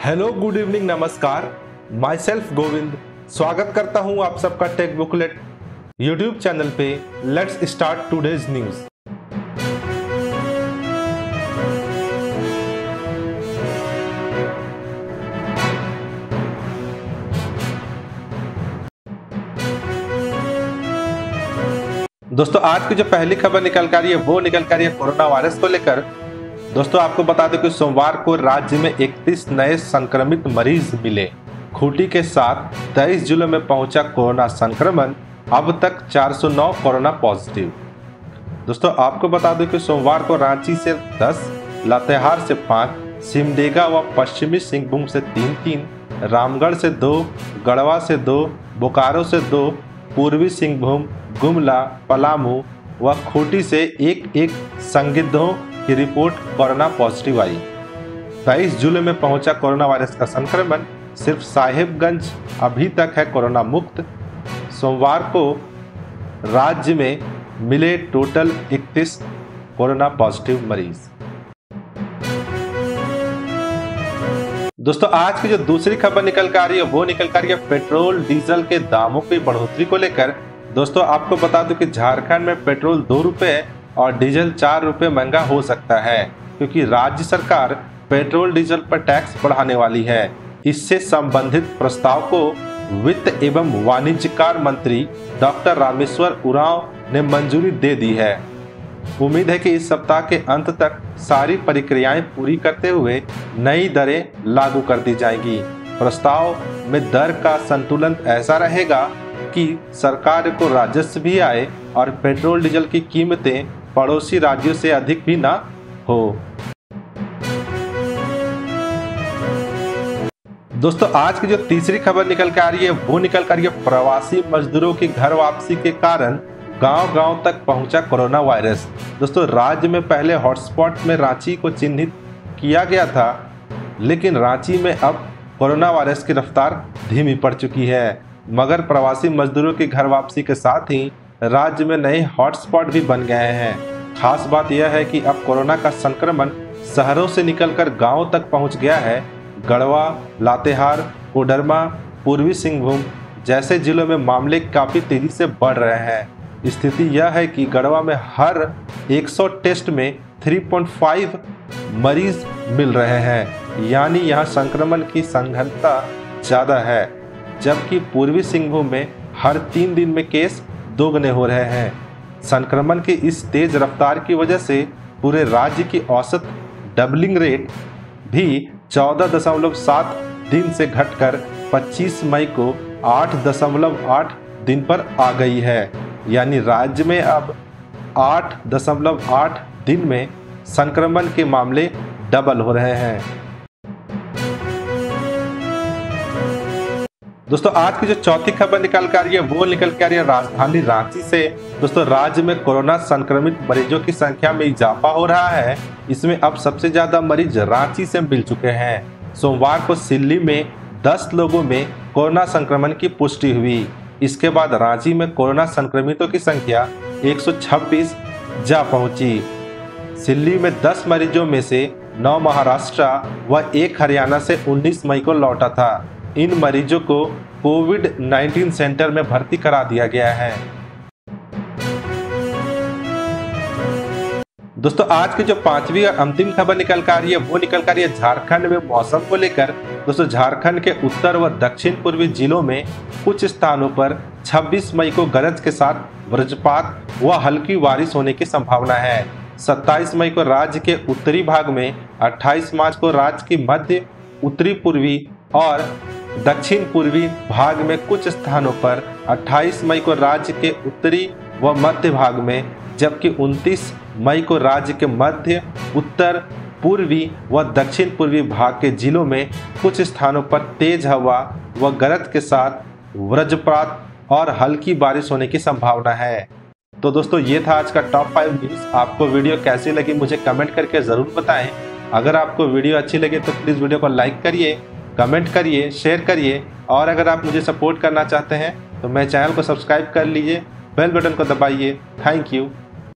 Hello good evening नमस्कार my self Govind स्वागत करता हूँ आप सबका टेक बुकलेट यूट्यूब चैनल पे लेट्स स्टार्ट टूडेज न्यूज़ दोस्तों, आज की जो पहली खबर निकल कर रही है, वो निकल कर रही है कोरोना वायरस को लेकर। दोस्तों आपको बता दें कि सोमवार को राज्य में 31 नए संक्रमित मरीज़ मिले। खूंटी के साथ 23 जिलों में पहुँचा कोरोना संक्रमण अब तक 409 कोरोना पॉजिटिव। दोस्तों आपको बता दें कि सोमवार को रांची से 10, लातेहार से 5, सिमडेगा व पश्चिमी सिंहभूम से तीन तीन रामगढ़ से दो गढ़वा से दो बोकारो से दो पूर्वी सिंहभूम गुमला पलामू व खूंटी से एक एक संदिग्धों की रिपोर्ट कोरोना पॉजिटिव आई। तेईस जुलाई में पहुँचा कोरोना वायरस का संक्रमण, सिर्फ़ साहिबगंज अभी तक है कोरोना मुक्त। सोमवार को राज्य में मिले टोटल 31 कोरोना पॉजिटिव मरीज़। दोस्तों, आज की जो दूसरी खबर निकल कर आ रही है, वो निकल कर रही है पेट्रोल डीजल के दामों की बढ़ोतरी को लेकर। दोस्तों, आपको बता दूँ कि झारखंड में पेट्रोल दो रुपए और डीजल चार रुपये महँगा हो सकता है, क्योंकि राज्य सरकार पेट्रोल डीजल पर टैक्स बढ़ाने वाली है। इससे संबंधित प्रस्ताव को वित्त एवं वाणिज्यकार मंत्री डॉक्टर रामेश्वर उरांव ने मंजूरी दे दी है। उम्मीद है कि इस सप्ताह के अंत तक सारी प्रक्रियाएँ पूरी करते हुए नई दरें लागू कर दी जाएँगी। प्रस्ताव में दर का संतुलन ऐसा रहेगा कि सरकार को राजस्व भी आए और पेट्रोल डीजल की कीमतें पड़ोसी राज्यों से अधिक भी ना हो। दोस्तों, आज की जो तीसरी खबर निकल के आ रही है, वो निकल कर है प्रवासी मजदूरों की घर वापसी के कारण गाँव गाँव तक पहुँचा कोरोना वायरस। दोस्तों, राज्य में पहले हॉटस्पॉट में रांची को चिन्हित किया गया था, लेकिन रांची में अब कोरोना वायरस की रफ्तार धीमी पड़ चुकी है। मगर प्रवासी मजदूरों की घर वापसी के साथ ही राज्य में नए हॉटस्पॉट भी बन गए हैं। खास बात यह है कि अब कोरोना का संक्रमण शहरों से निकलकर गाँवों तक पहुँच गया है। गढ़वा, लातेहार, कोडरमा, पूर्वी सिंहभूम जैसे जिलों में मामले काफ़ी तेज़ी से बढ़ रहे हैं। स्थिति यह है कि गढ़वा में हर 100 टेस्ट में 3.5 मरीज़ मिल रहे हैं। यानी यहाँ संक्रमण की संघनता ज़्यादा है, जबकि पूर्वी सिंहभूम में हर तीन दिन में केस दोगुने हो रहे हैं। संक्रमण की इस तेज रफ्तार की वजह से पूरे राज्य की औसत डबलिंग रेट भी चौदह दशमलव सात दिन से घटकर 25 मई को आठ दशमलव आठ दिन पर आ गई है। यानी राज्य में अब आठ दशमलव आठ दिन में संक्रमण के मामले डबल हो रहे हैं। दोस्तों, आज की जो चौथी खबर निकल कर आ रही है, वो निकल कर आ रही है राजधानी रांची से। दोस्तों, राज्य में कोरोना संक्रमित मरीजों की संख्या में इजाफा हो रहा है। इसमें अब सबसे ज़्यादा मरीज़ रांची से मिल चुके हैं। सोमवार को सिल्ली में 10 लोगों में कोरोना संक्रमण की पुष्टि हुई। इसके बाद रांची में कोरोना संक्रमितों की संख्या 126 जा पहुँची। सिल्ली में 10 मरीजों में से 9 महाराष्ट्र व एक हरियाणा से 19 मई को लौटा था। इन मरीजों को कोविड 19 सेंटर में भर्ती करा दिया गया है। दोस्तों, आज की जो पांचवी और अंतिम खबर निकल कर रही है, वो निकल कर रही है झारखंड में मौसम को लेकर। दोस्तों, झारखंड के उत्तर व दक्षिण पूर्वी जिलों में कुछ स्थानों पर 26 मई को गरज के साथ वज्रपात व हल्की बारिश होने की संभावना है। 27 मई को राज्य के उत्तरी भाग में 28 मार्च को राज्य की मध्य, उत्तरी पूर्वी और दक्षिण पूर्वी भाग में कुछ स्थानों पर 28 मई को राज्य के उत्तरी व मध्य भाग में, जबकि 29 मई को राज्य के मध्य, उत्तर, पूर्वी व दक्षिण पूर्वी भाग के जिलों में कुछ स्थानों पर तेज हवा व गरज के साथ वज्रपात और हल्की बारिश होने की संभावना है। तो दोस्तों, ये था आज का टॉप फाइव न्यूज़ आपको वीडियो कैसी लगी मुझे कमेंट करके ज़रूर बताएँ। अगर आपको वीडियो अच्छी लगे तो प्लीज़ वीडियो को लाइक करिए। कमेंट करिए शेयर करिए, और अगर आप मुझे सपोर्ट करना चाहते हैं तो मेरे चैनल को सब्सक्राइब कर लीजिए बेल बटन को दबाइए। Thank you